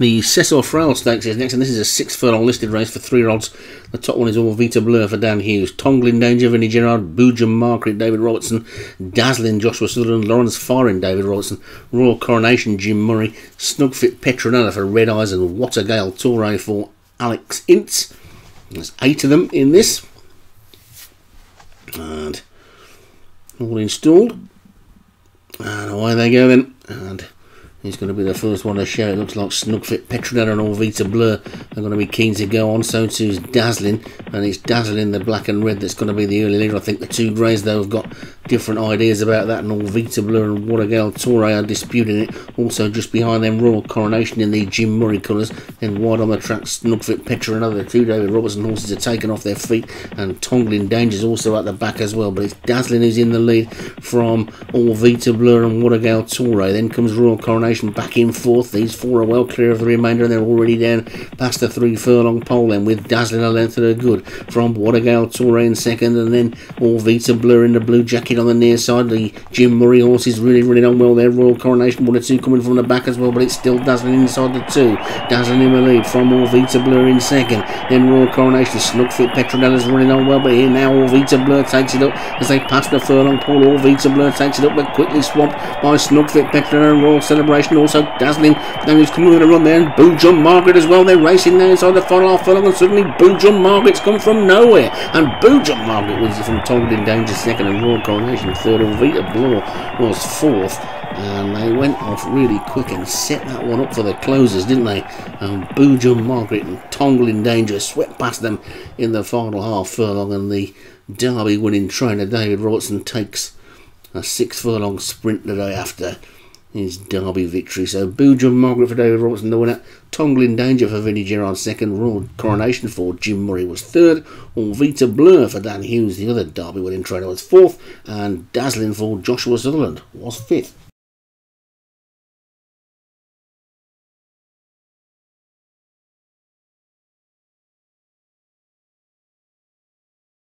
The Cecil Frail Stakes is next, and this is a six furlong listed race for three rods. The top one is All Vita Blur for Dan Hughes, Tongling Danger, Vinnie Gerard, Boojum Margaret, David Robertson, Dazzling Joshua Sutherland, Lawrence Foreign, David Robertson, Royal Coronation, Jim Murray, Snugfit Petronella for Red Eyes, and Watergale Toure for Alex Ince. There's eight of them in this. And all installed. And away they go then. And He's going to be the first one to show. It looks like Snugfit, Petronella and Orvita Blur are going to be keen to go on. So too is Dazzling, and it's Dazzling the black and red that's going to be the early leader. I think the two greys, though, have got different ideas about that, and Orvita Blur and Watergale Toure are disputing it. Also, just behind them, Royal Coronation in the Jim Murray colours. Then wide on the track, Snugfit, Petronella, the two David Robertson horses are taken off their feet, and Tongling Danger's also at the back as well. But it's Dazzling who's in the lead from Orvita Blur and Watergale Toure. Then comes Royal Coronation back in fourth. These four are well clear of the remainder and they're already down past the three furlong pole then with dazzling a length of the good from Watergale Toure in second and then all Vita Blur in the blue jacket on the near side. The Jim Murray horse is really running on well there. Royal Coronation or two coming from the back as well but it's still dazzling inside the two. Dazzling in the lead from all Vita Blur in second. Then Royal Coronation Snugfit Petronella's running on well but here now all Vita Blur takes it up as they pass the furlong pole. All Vita Blur takes it up but quickly swamped by Snugfit Petronella and Royal Celebration also dazzling. Now he's coming with a run there, and Boojum Margaret as well. They're racing there inside the final furlong, and suddenly Boojum Margaret's come from nowhere. And Boojum Margaret was from Tonglin Danger second, and Royal Coronation third, and Vita Blur was fourth. And they went off really quick and set that one up for the closers, didn't they? And Boojum Margaret and Tonglin Danger swept past them in the final half furlong, and the Derby winning trainer David Robertson takes a six furlong sprint the day after his Derby victory. So Boojum Margaret for David Robertson, the winner. Tongling Danger for Vinnie Gerard second. Royal Coronation for Jim Murray was third. All Vita Blur for Dan Hughes, the other Derby winning trainer, was fourth. And Dazzling for Joshua Sutherland was fifth.